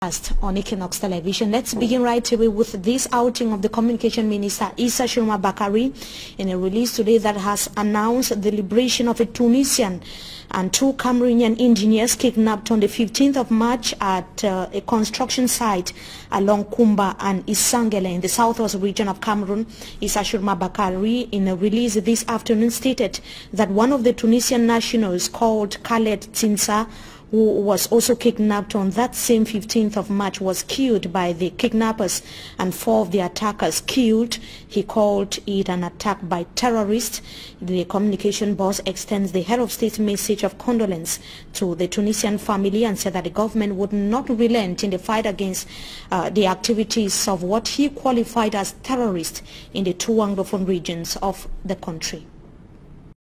on Equinox Television. Let's begin right away with this outing of the Communication Minister Issa Tchiroma Bakary in a release today that has announced the liberation of a Tunisian and two Cameroonian engineers kidnapped on the 15th of March at uh, a construction site along Kumba and Isangele in the southwest region of Cameroon. Issa Tchiroma Bakary in a release this afternoon stated that one of the Tunisian nationals called Khaled Tinsa who was also kidnapped on that same 15th of March, was killed by the kidnappers and four of the attackers killed. He called it an attack by terrorists. The communication boss extends the head of state message of condolence to the Tunisian family and said that the government would not relent in the fight against uh, the activities of what he qualified as terrorists in the two Anglophone regions of the country.